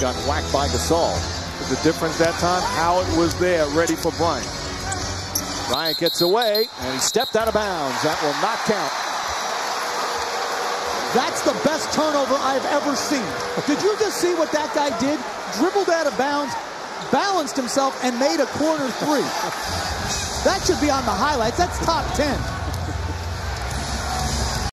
got whacked by Gasol. The difference that time, Howard was there, ready for Bryant. Bryant gets away, and he stepped out of bounds. That will not count. That's the best turnover I've ever seen. Did you just see what that guy did? Dribbled out of bounds, balanced himself, and made a corner three. that should be on the highlights. That's top 10.